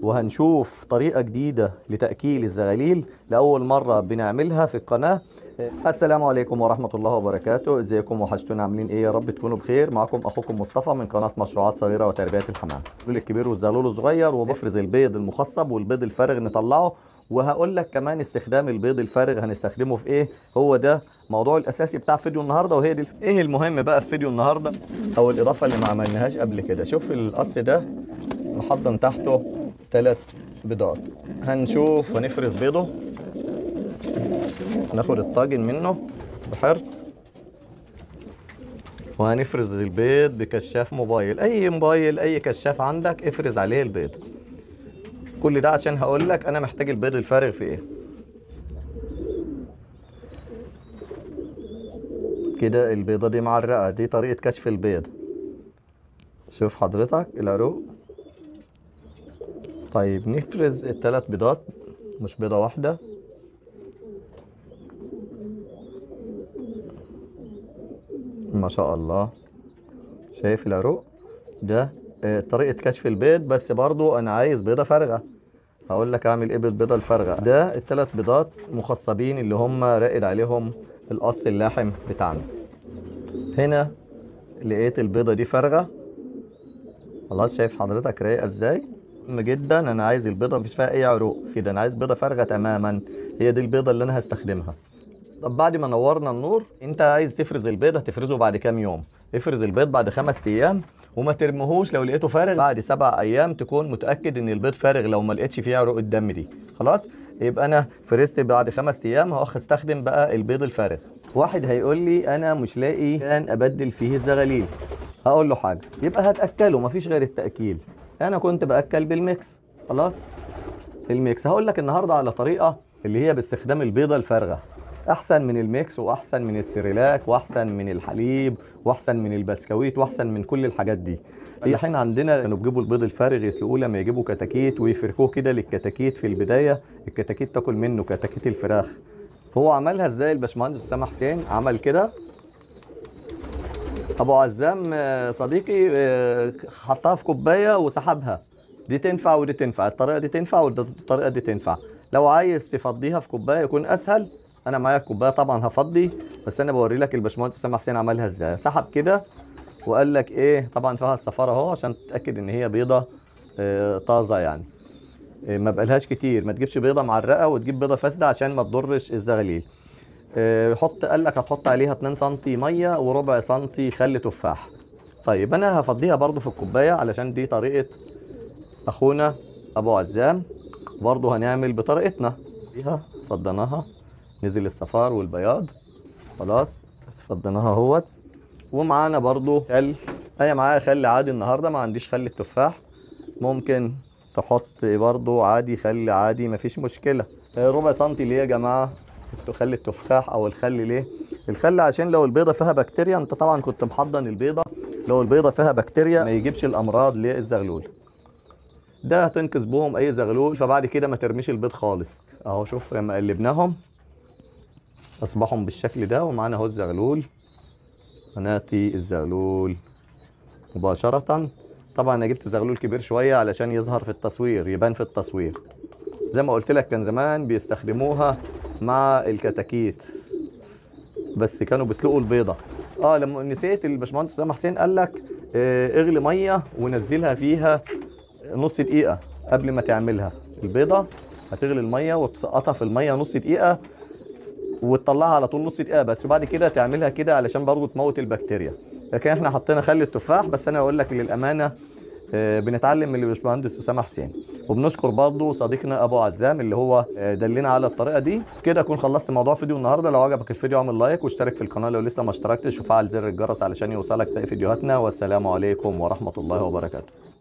وهنشوف طريقة جديدة لتأكيل الزغاليل لأول مرة بنعملها في القناة. السلام عليكم ورحمة الله وبركاته. إزيكم؟ وحشتونا؟ عاملين إيه؟ يا رب تكونوا بخير. معكم أخوكم مصطفى من قناة مشروعات صغيرة وتربية الحمام. الزغلول الكبير والزغلول الصغير وبفرز البيض المخصب والبيض الفارغ نطلعه. وهقول لك كمان استخدام البيض الفارغ هنستخدمه في إيه؟ هو ده الموضوع الأساسي بتاع فيديو النهارده وهي دي إيه المهم بقى في فيديو النهارده؟ أو الإضافة اللي ما عملناهاش قبل كده. شوف القص ده. محضن تحته ثلاث بيضات. هنشوف ونفرز بيضه. ناخد الطاجن منه بحرص. وهنفرز البيض بكشاف موبايل. أي موبايل أي كشاف عندك افرز عليه البيض. كل ده عشان هقول لك أنا محتاج البيض الفارغ في إيه. كده البيضة دي معرقة. دي طريقة كشف البيض. شوف حضرتك العروق. طيب نفرز الثلاث بيضات مش بيضة واحدة. ما شاء الله. شايف العروق؟ ده آه، طريقة كشف البيض بس برضو أنا عايز بيضة فارغة. هقول لك أعمل إيه بالبيضة الفارغة. ده الثلاث بيضات مخصبين اللي هم راقد عليهم القص اللاحم بتاعنا. هنا لقيت البيضة دي فارغة. خلاص شايف حضرتك رايقة إزاي؟ جدا. أنا عايز البيضة مفيش فيها أي عروق. كده أنا عايز بيضة فارغة تماما. هي دي البيضة اللي أنا هستخدمها. طب بعد ما نورنا النور أنت عايز تفرز البيض هتفرزه بعد كام يوم؟ افرز البيض بعد خمس أيام وما ترميهوش لو لقيته فارغ بعد سبع أيام تكون متأكد إن البيض فارغ لو ما لقيتش فيه عروق الدم دي. خلاص؟ يبقى أنا فرزت بعد خمس أيام هاخد أستخدم بقى البيض الفارغ. واحد هيقول لي أنا مش لاقي مكان أبدل فيه الزغاليل. هقول له حاجة. يبقى هتأكله مفيش غير التأكيل. أنا كنت باكل بال mix. خلاص؟ ال mix. هقول لك النهارده على طريقة اللي هي باستخدام البيضة الفارغة. أحسن من ال mix وأحسن من السيريلاك وأحسن من الحليب وأحسن من البسكويت وأحسن من كل الحاجات دي. الفلاحين عندنا كانوا بيجيبوا البيض الفارغ يسلقوه لما يجيبوا كتاكيت ويفركوه كده للكتاكيت في البداية. الكتاكيت تاكل منه كتاكيت الفراخ. هو عملها إزاي؟ الباشمهندس اسامه حسين عمل كده. ابو عزام آه، صديقي آه، حطها في كوباية وسحبها. دي تنفع ودي تنفع. الطريقة دي تنفع والطريقة دي تنفع. لو عايز تفضيها في كوباية يكون أسهل. أنا معايا الكوبايه طبعا هفضي بس أنا بوري لك الباشمهندس اسامه حسين عملها إزاي. سحب كده وقال لك إيه طبعا فيها الصفارة أهو عشان تتأكد إن هي بيضة آه، طازة يعني. ما بقالهاش كتير. ما تجيبش بيضة معرقة وتجيب بيضة فاسدة عشان ما تضرش الزغاليل آه، حط قال لك هتحط عليها 2 سم مية وربع سم خل تفاح. طيب أنا هفضيها برضو في الكوباية علشان دي طريقة أخونا أبو عزام. برضو هنعمل بطريقتنا. فيها فضيناها. نزل الصفار والبياض. خلاص فضيناها أهوت. ومعانا برضو خل. أنا معايا خل عادي النهارده ما عنديش خل التفاح. ممكن تحط برضو عادي خل عادي مفيش مشكلة. آه، ربع سنتي ليه يا جماعة؟ خل التفاح أو الخل ليه؟ الخل عشان لو البيضة فيها بكتيريا أنت طبعا كنت محضن البيضة. لو البيضة فيها بكتيريا ما يجيبش الأمراض للزغلول ده هتنقذ بهم أي زغلول فبعد كده ما ترميش البيض خالص. أهو شوف لما قلبناهم. اصبحوا بالشكل ده ومعانا أهو الزغلول. هنأتي الزغلول مباشرة. طبعا أنا جبت زغلول كبير شوية علشان يظهر في التصوير يبان في التصوير. زي ما قلت لك كان زمان بيستخدموها مع الكتاكيت. بس كانوا بيسلقوا البيضة. آه لما نسيت الباشمهندس اسامه حسين قال لك آه اغلي مية ونزلها فيها نص دقيقة قبل ما تعملها. البيضة هتغلي المية وتسقطها في المية نص دقيقة وتطلعها على طول نص دقيقة بس وبعد كده تعملها كده علشان برضو تموت البكتيريا. لكن إحنا حطينا خل التفاح بس أنا أقول لك للأمانة بنتعلم من الباشمهندس أسامة حسين. وبنشكر برضو صديقنا أبو عزام اللي هو آه، دلنا على الطريقة دي. كده أكون خلصت موضوع فيديو النهارده. لو عجبك الفيديو اعمل لايك واشترك في القناة لو لسه ما اشتركتش وفعل زر الجرس علشان يوصلك باقي فيديوهاتنا. والسلام عليكم ورحمة الله وبركاته.